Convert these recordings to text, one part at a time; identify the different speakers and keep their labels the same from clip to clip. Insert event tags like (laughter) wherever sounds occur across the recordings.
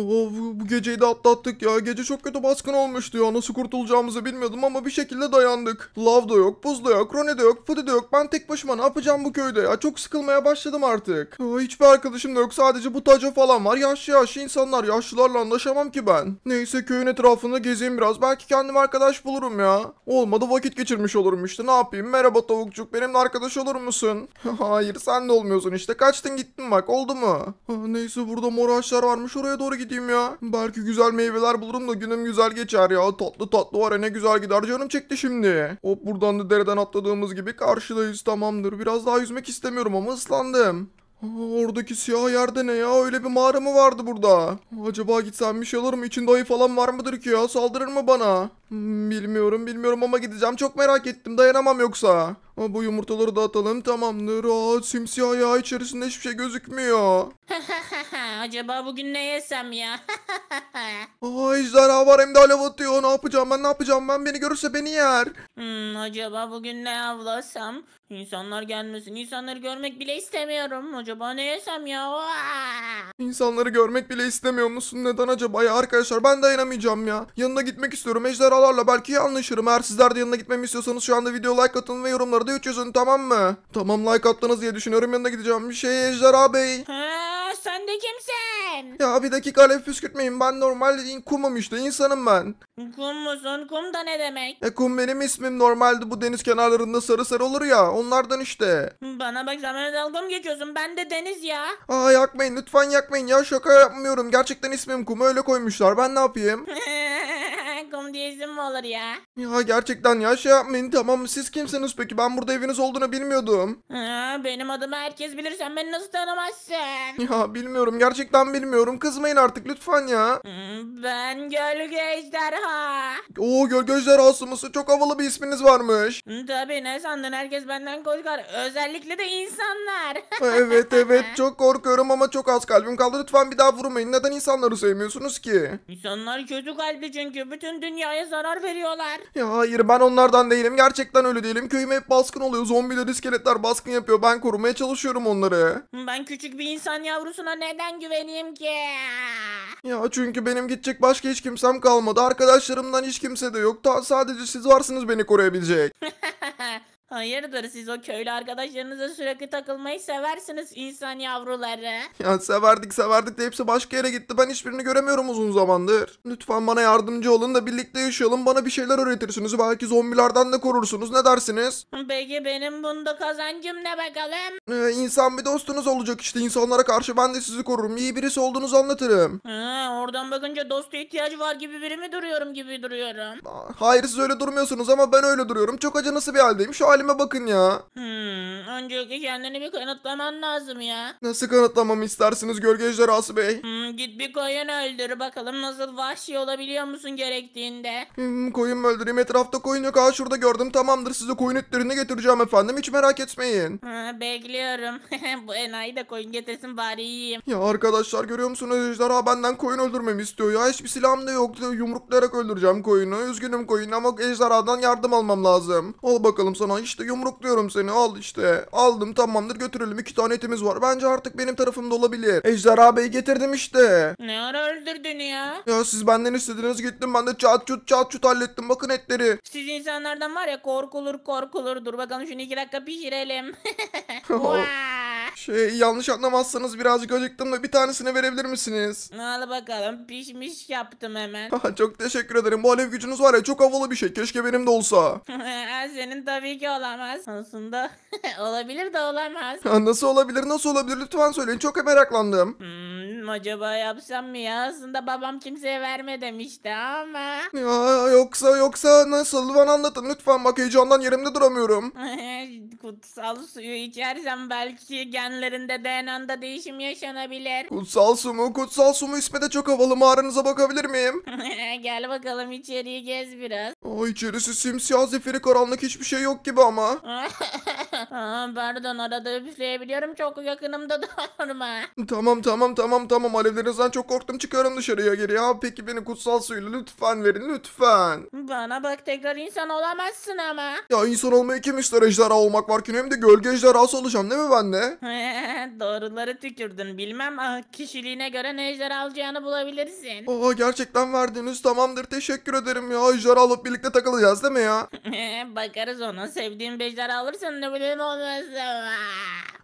Speaker 1: Oo, bu, geceyi de atlattık ya. Gece çok kötü baskın olmuştu ya. Nasıl kurtulacağımızı bilmiyordum ama bir şekilde dayandık. Lav da yok, buz da yok, Rone de yok, Pudi de yok. Ben tek başıma ne yapacağım bu köyde ya? Çok sıkılmaya başladım artık. Aa, hiçbir arkadaşım da yok. Sadece bu taco falan var. Yaşlı yaşlı insanlar. Yaşlılarla anlaşamam ki ben. Neyse köyün etrafında gezeyim biraz. Belki kendime arkadaş bulurum ya. Olmadı vakit geçirmiş olurum işte. Ne yapayım? Merhaba tavukçuk. Benimle arkadaş olur musun? (laughs) Hayır sen de olmuyorsun işte. Kaçtın gittin bak. Oldu mu? Neyse burada mor ağaçlar varmış. Oraya doğru gideyim ya. Belki güzel meyveler bulurum da günüm güzel geçer ya. Tatlı tatlı var ya ne güzel gider. Canım çekti şimdi. Hop buradan da dereden atladığımız gibi karşıdayız. Tamamdır. Biraz daha yüzmek istemiyorum ama ıslandım. Oradaki siyah yerde ne ya? Öyle bir mağara mı vardı burada? Acaba gitsem bir şey alır mı? İçinde ayı falan var mıdır ki ya? Saldırır mı bana? Bilmiyorum bilmiyorum ama gideceğim. Çok merak ettim. Dayanamam yoksa. Aa, bu yumurtaları da atalım. Tamamdır. Aa, simsiyah ya içerisinde hiçbir şey gözükmüyor. (laughs)
Speaker 2: Acaba bugün ne yesem ya? (laughs)
Speaker 1: Aa ejderha var hem de alev atıyor. Ne yapacağım ben ne yapacağım ben? Beni görürse beni yer.
Speaker 2: Hmm, acaba bugün ne avlasam? İnsanlar gelmesin. İnsanları görmek bile istemiyorum. Acaba ne yesem ya?
Speaker 1: İnsanları görmek bile istemiyor musun? Neden acaba ya arkadaşlar? Ben dayanamayacağım ya. Yanına gitmek istiyorum. Ejderhalarla belki anlaşırım. Eğer sizler de yanına gitmemi istiyorsanız şu anda video like atın ve yorumlara da 3 yazın tamam mı? Tamam like attınız diye düşünüyorum. Yanına gideceğim. Bir şey Ejderha Bey.
Speaker 2: Ha, sen de kimsin?
Speaker 1: Ya bir dakika alev püskürtmeyin. Ben normal kumum işte. insanım ben.
Speaker 2: Kum musun? Kum da ne demek?
Speaker 1: E kum benim ismim. Normalde bu deniz kenarlarında sarı sarı olur ya. Onlardan işte.
Speaker 2: Bana bak bana dalga mı geçiyorsun? Ben de Deniz ya.
Speaker 1: Aa yakmayın lütfen yakmayın ya. Şaka yapmıyorum. Gerçekten ismim kum. Öyle koymuşlar. Ben ne yapayım? (laughs)
Speaker 2: Diye isim mi olur ya?
Speaker 1: Ya gerçekten ya şey yapmayın tamam siz kimsiniz peki ben burada eviniz olduğunu bilmiyordum.
Speaker 2: Ha, benim adımı herkes bilir. Sen beni nasıl tanımazsın?
Speaker 1: Ya bilmiyorum gerçekten bilmiyorum kızmayın artık lütfen ya.
Speaker 2: Hmm, Ben Gölge Ejderha.
Speaker 1: Oo gölge ejderhası mısın çok havalı bir isminiz varmış.
Speaker 2: Hmm, Tabii ne sandın herkes benden korkar. Özellikle de insanlar. (laughs)
Speaker 1: evet evet çok korkuyorum ama çok az kalbim kaldı lütfen bir daha vurmayın neden insanları sevmiyorsunuz ki?
Speaker 2: İnsanlar kötü kalpli çünkü bütün dünyaya zarar veriyorlar.
Speaker 1: Ya hayır ben onlardan değilim gerçekten öyle değilim köyüme hep baskın oluyor zombiler iskeletler baskın yapıyor ben korumaya çalışıyorum onları.
Speaker 2: Ben küçük bir insan yavrusuna neden güveneyim ki?
Speaker 1: Ya çünkü benim gidecek başka hiç kimsem kalmadı arkadaşlarımdan hiç kimse de yok Ta sadece siz varsınız beni koruyabilecek. (laughs)
Speaker 2: Hayırdır siz o köylü arkadaşlarınıza sürekli takılmayı seversiniz insan yavruları.
Speaker 1: Ya severdik severdik de hepsi başka yere gitti. Ben hiçbirini göremiyorum uzun zamandır. Lütfen bana yardımcı olun da birlikte yaşayalım. Bana bir şeyler öğretirsiniz. Belki zombilerden de korursunuz. Ne dersiniz?
Speaker 2: Peki benim bunda kazancım ne bakalım?
Speaker 1: Ee, insan bir dostunuz olacak işte. İnsanlara karşı ben de sizi korurum. İyi birisi olduğunuzu anlatırım.
Speaker 2: Ha, oradan bakınca dosta ihtiyacı var gibi biri mi duruyorum gibi duruyorum.
Speaker 1: Hayır siz öyle durmuyorsunuz ama ben öyle duruyorum. Çok acınası bir haldeyim. Şu halime bakın ya.
Speaker 2: Hmm, öncelikle kendini bir kanıtlaman lazım ya.
Speaker 1: Nasıl kanıtlamamı istersiniz gölge ejderhası bey?
Speaker 2: Hmm, git bir koyun öldür bakalım nasıl vahşi olabiliyor musun gerektiğinde.
Speaker 1: Hmm, koyun mu öldüreyim? Etrafta koyun yok. Aa şurada gördüm. Tamamdır size koyun etlerini getireceğim efendim. Hiç merak etmeyin.
Speaker 2: Ha, bekliyorum. (laughs) Bu enayi de koyun getirsin bari yiyeyim.
Speaker 1: Ya arkadaşlar görüyor musunuz ejderha benden koyun öldürmemi istiyor ya. Hiçbir silahım da yok. Yumruklayarak öldüreceğim koyunu. Üzgünüm koyun ama ejderhadan yardım almam lazım. Al bakalım sana işte yumrukluyorum seni al işte. Aldım tamamdır götürelim. iki tane etimiz var. Bence artık benim tarafımda olabilir. Ejderha bey getirdim işte.
Speaker 2: Ne ara öldürdün ya?
Speaker 1: Ya siz benden istediniz gittim ben de çat çut çat çut hallettim. Bakın etleri.
Speaker 2: Siz insanlardan var ya korkulur korkulur. Dur bakalım şunu iki dakika pişirelim. (laughs) (laughs)
Speaker 1: Oh. Şey yanlış anlamazsanız birazcık acıktım da bir tanesini verebilir misiniz?
Speaker 2: Al bakalım pişmiş yaptım hemen. (laughs)
Speaker 1: çok teşekkür ederim. Bu alev gücünüz var ya çok havalı bir şey. Keşke benim de olsa. (laughs)
Speaker 2: Senin tabii ki olamaz. Aslında (laughs) olabilir de olamaz.
Speaker 1: Nasıl olabilir nasıl olabilir lütfen söyleyin çok meraklandım.
Speaker 2: Hmm, acaba yapsam mı ya? Aslında babam kimseye verme demişti ama.
Speaker 1: Ya yoksa yoksa nasıl bana anlatın lütfen bak heyecandan yerimde duramıyorum.
Speaker 2: Kutsal suyu içersem belki genlerinde DNA'nda değişim yaşanabilir.
Speaker 1: Kutsal su mu? Kutsal su mu ismi de çok havalı mağaranıza bakabilir miyim? (laughs)
Speaker 2: Gel bakalım içeriği gez biraz.
Speaker 1: Aa içerisi simsiyah zifiri karanlık hiçbir şey yok gibi ama. (laughs)
Speaker 2: Aa, Pardon arada üfleyebiliyorum çok yakınımda (laughs) durma.
Speaker 1: Tamam tamam tamam tamam alevlerinizden çok korktum çıkarım dışarıya geri ya. Peki beni kutsal suyla lütfen verin lütfen.
Speaker 2: Bana bak tekrar insan olamazsın ama.
Speaker 1: Ya insan olmayı kim ister ejderha olmak varken hem de gölge ejderhası olacağım değil mi ben de? (laughs)
Speaker 2: Doğruları tükürdün. Bilmem ah, kişiliğine göre ne ejderha alacağını bulabilirsin.
Speaker 1: Aa gerçekten verdiniz tamamdır teşekkür ederim ya. Ejderha alıp birlikte takılacağız değil mi ya? (laughs)
Speaker 2: Bakarız ona. Sevdiğin bir ejderha alırsan ne bileyim olmaz.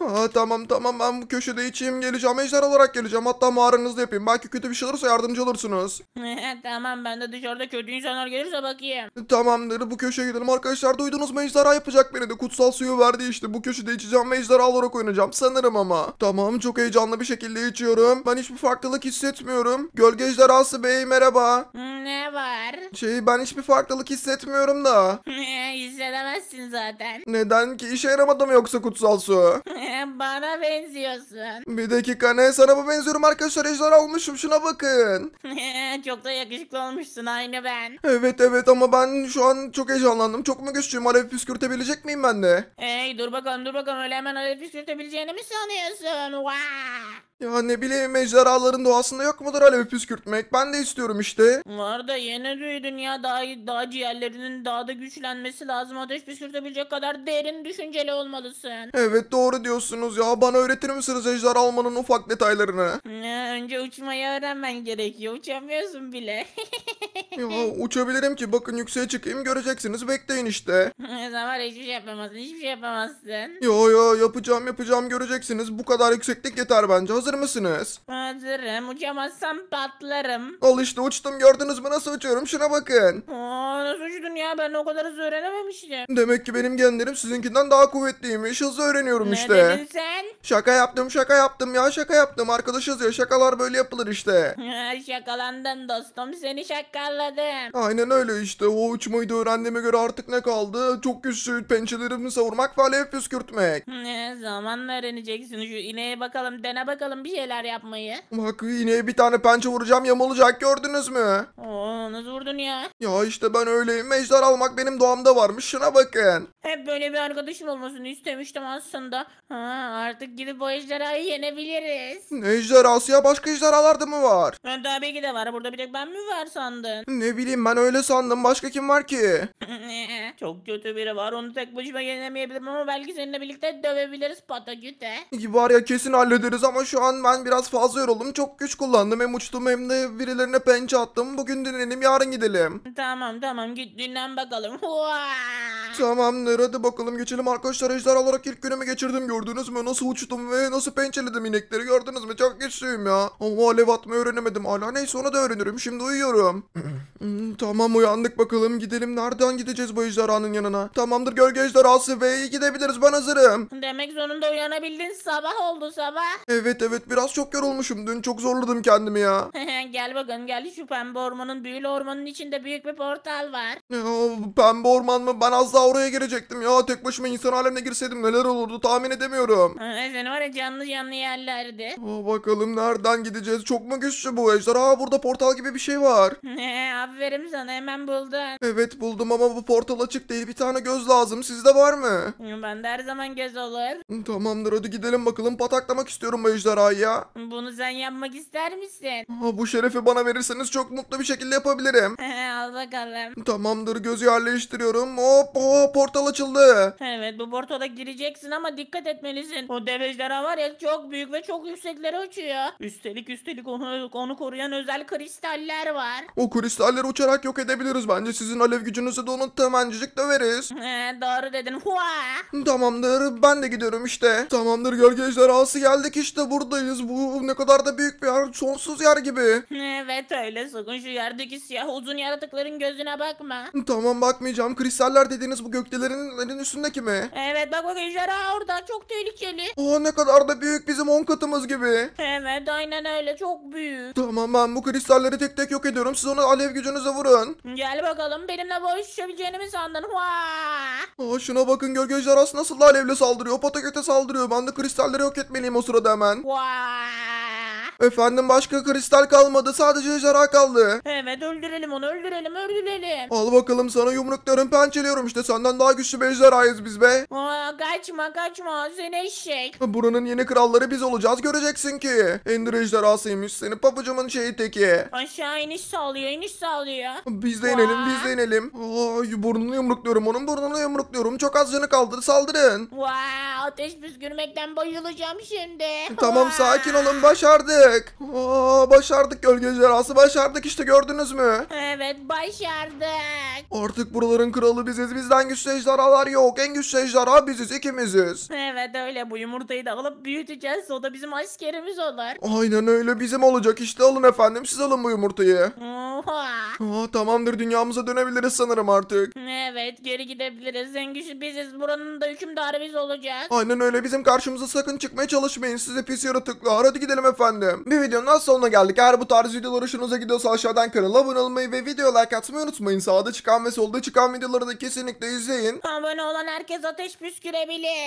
Speaker 1: Aa tamam tamam ben bu köşede içeyim geleceğim ejderha olarak geleceğim. Hatta mağaranızda yapayım. Belki kötü bir şey olursa yardımcı olursunuz. (laughs)
Speaker 2: tamam ben de dışarıda kötü insanlar gelirse bakayım.
Speaker 1: Tamamdır bu köşeye gidelim arkadaşlar duydunuz mu ejderha yapacak beni de kutsal suyu verdi işte bu köşede içeceğim ve ejderha olarak oynayacağım sanırım ama. Tamam çok heyecanlı bir şekilde içiyorum ben hiçbir farklılık hissetmiyorum. Gölge ejderhası bey merhaba.
Speaker 2: Ne var?
Speaker 1: Şey ben hiçbir farklılık hissetmiyorum da. (laughs)
Speaker 2: Hissedemezsin zaten. (laughs)
Speaker 1: Neden ki işe yaramadı mı yoksa kutsal su? (laughs)
Speaker 2: Bana benziyorsun.
Speaker 1: Bir dakika ne sana mı benziyorum arkadaşlar ejderha olmuşum şuna bakın.
Speaker 2: Çok da yakışıklı olmuşsun aynı ben.
Speaker 1: Evet evet ama ben şu an çok heyecanlandım. Çok mu güçlüyüm alev püskürtebilecek miyim ben de?
Speaker 2: Hey dur bakalım dur bakalım öyle hemen alev püskürtebileceğini mi sanıyorsun? Vaa!
Speaker 1: Ya ne bileyim ejderhaların doğasında yok mudur alev püskürtmek? Ben de istiyorum işte.
Speaker 2: Var da yeni duydun ya daha, daha ciğerlerinin daha da güçlenmesi lazım. Ateş püskürtebilecek kadar derin düşünceli olmalısın.
Speaker 1: Evet doğru diyorsunuz ya. Bana öğretir misiniz ejderha almanın ufak detaylarını?
Speaker 2: Ya, Önce uçmayı öğrenmen gerekiyor. Uçamıyorsun bile. (laughs)
Speaker 1: Ya uçabilirim ki bakın yükseğe çıkayım göreceksiniz bekleyin işte.
Speaker 2: Var ya hiçbir şey yapamazsın. Hiçbir şey yapamazsın.
Speaker 1: Yo yo yapacağım yapacağım göreceksiniz. Bu kadar yükseklik yeter bence. Hazır mısınız?
Speaker 2: Hazırım. Uçamazsam patlarım.
Speaker 1: Al işte uçtum gördünüz mü nasıl uçuyorum şuna bakın.
Speaker 2: Aa, nasıl uçtun ya? Ben o kadar hızlı öğrenememiştim.
Speaker 1: Demek ki benim genlerim sizinkinden daha kuvvetliymiş. Hızlı öğreniyorum
Speaker 2: Ne
Speaker 1: işte.
Speaker 2: dedin sen?
Speaker 1: Şaka yaptım şaka yaptım ya şaka yaptım. Arkadaşız ya şakalar böyle yapılır işte. (laughs)
Speaker 2: Şakalandın dostum. Seni şakalladım.
Speaker 1: Aynen öyle işte. O uçmayı da öğrendiğime göre artık ne kaldı? Çok güçlü pençelerimi savurmak ve alev püskürtmek.
Speaker 2: Ne zamanla öğreneceksin şu ineğe bakalım dene bakalım bir şeyler yapmayı.
Speaker 1: Bak ineğe bir tane pençe vuracağım yamulacak gördünüz mü?
Speaker 2: Oo nasıl vurdun ya?
Speaker 1: Ya işte ben öyleyim. Ejder almak benim doğamda varmış. Şuna bakın.
Speaker 2: Hep böyle bir arkadaşım olmasını istemiştim aslında. Ha, artık gidip o ejderhayı yenebiliriz.
Speaker 1: Ne ejderhası ya? Başka ejderhalar da mı var?
Speaker 2: Ha, tabii ki de var. Burada bir tek ben mi var sandın? (laughs)
Speaker 1: Ne bileyim ben öyle sandım. Başka kim var ki? (laughs)
Speaker 2: Çok kötü biri var. Onu tek başıma yenemeyebilirim ama belki seninle birlikte dövebiliriz pataküte.
Speaker 1: Var ya kesin hallederiz ama şu an ben biraz fazla yoruldum. Çok güç kullandım. Hem uçtum hem de birilerine pençe attım. Bugün dinlenelim yarın gidelim.
Speaker 2: Tamam tamam git dinlen bakalım. (laughs) Hua!
Speaker 1: Tamamdır hadi bakalım geçelim arkadaşlar. Ejder olarak ilk günümü geçirdim. Gördünüz mü? Nasıl uçtum ve nasıl pençeledim inekleri? Gördünüz mü? Çok güçlüyüm ya. Ama alev atmayı öğrenemedim. Hala neyse onu da öğrenirim. Şimdi uyuyorum. (clears throat) Hmm, tamam uyandık bakalım. Gidelim. Nereden gideceğiz bu ejderhanın yanına? Tamamdır gölge ejderhası ve gidebiliriz. Ben hazırım.
Speaker 2: Demek sonunda uyanabildin. Sabah oldu sabah.
Speaker 1: evet evet. Biraz çok yorulmuşum. Dün çok zorladım kendimi ya (laughs)
Speaker 2: gel bakalım gel şu pembe ormanın büyülü ormanın içinde büyük bir portal var.
Speaker 1: ya pembe orman mı ben az daha oraya girecektim ya tek başıma insan alemine girseydim neler olurdu tahmin edemiyorum
Speaker 2: Ha, Seni var ya canlı canlı yerlerdi.
Speaker 1: Aa, bakalım nereden gideceğiz? Çok mu güçlü bu ejder? Aa burada portal gibi bir şey var. (laughs)
Speaker 2: Aferin sana hemen buldun.
Speaker 1: Evet buldum ama bu portal açık değil. Bir tane göz lazım. Sizde var mı?
Speaker 2: Ben de her zaman göz olur.
Speaker 1: Tamamdır hadi gidelim bakalım. Pataklamak istiyorum bu ejderhayı ya.
Speaker 2: Bunu sen yapmak ister misin?
Speaker 1: Aa, bu şerefi bana verirseniz çok mutlu bir şekilde yapabilirim.
Speaker 2: Al bakalım.
Speaker 1: Tamamdır göz yerleştiriyorum. Hop hop portal açıldı.
Speaker 2: Evet bu portala gireceksin ama dikkat etmelisin. O dev ejderha var ya çok büyük ve çok yükseklere uçuyor. Üstelik üstelik onu, onu koruyan özel kristaller var.
Speaker 1: O kristalleri uçarak yok edebiliriz. Bence sizin alev gücünüzü de onu hemencik döveriz.
Speaker 2: He, doğru dedin. Hua!
Speaker 1: Tamamdır ben de gidiyorum işte. Tamamdır gölge ejderhası geldik işte buradayız. Bu ne kadar da büyük bir yer. Sonsuz yer gibi.
Speaker 2: Evet öyle sakın şu yerdeki siyah uzun yaratıkların gözüne bakma.
Speaker 1: Tamam bakmayacağım. Kristaller dediğiniz bu gökdelelerin üstündeki mi?
Speaker 2: Evet bak bak ejderha orada çok tehlikeli.
Speaker 1: Aa ne kadar da büyük bizim 10 katımız gibi.
Speaker 2: Evet aynen öyle çok büyük.
Speaker 1: Tamam ben bu kristalleri tek tek yok ediyorum. Siz onu alev gücünüze vurun.
Speaker 2: Gel bakalım benimle boğuşabileceğini mi sandın? Hua!
Speaker 1: Aa şuna bakın gölge ejderhası nasıl da alevle saldırıyor. Patakete saldırıyor. Ben de kristalleri yok etmeliyim o sırada hemen.
Speaker 2: Hua!
Speaker 1: Efendim başka kristal kalmadı sadece ejderha kaldı.
Speaker 2: Evet öldürelim onu öldürelim öldürelim.
Speaker 1: Al bakalım sana yumruklarım pençeliyorum işte senden daha güçlü bir ejderhayız biz be.
Speaker 2: Aa, kaçma kaçma seni eşek.
Speaker 1: Buranın yeni kralları biz olacağız göreceksin ki. Ender ejderhasıymış senin pabucumun şeyi teki.
Speaker 2: Aşağı iniş sağlıyor iniş sağlıyor.
Speaker 1: Biz de inelim biz de inelim. Ay burnunu yumrukluyorum onun burnunu yumrukluyorum. Çok az canı kaldı saldırın.
Speaker 2: Wow, ateş püskürmekten bayılacağım şimdi.
Speaker 1: Tamam
Speaker 2: Wow.
Speaker 1: sakin olun başardık. Aa, başardık gölge ejderhası başardık işte gördünüz mü?
Speaker 2: Evet başardık.
Speaker 1: Artık buraların kralı biziz bizden güçlü ejderhalar yok. En güçlü ejderha biziz ikimiziz.
Speaker 2: Evet öyle bu yumurtayı da alıp büyüteceğiz. O da bizim askerimiz olur.
Speaker 1: Aynen öyle bizim olacak işte alın efendim siz alın bu yumurtayı.
Speaker 2: Oha.
Speaker 1: Aa, tamamdır dünyamıza dönebiliriz sanırım artık.
Speaker 2: Evet geri gidebiliriz. En güçlü biziz. Buranın da hükümdarı biz olacağız.
Speaker 1: Aynen öyle bizim karşımıza sakın çıkmaya çalışmayın size pis yaratıklar hadi gidelim efendim. Bir videonun az sonuna geldik eğer bu tarz videolar hoşunuza gidiyorsa aşağıdan kanala abone olmayı ve video like atmayı unutmayın sağda çıkan ve solda çıkan videoları da kesinlikle izleyin.
Speaker 2: Abone olan herkes ateş püskürebilir.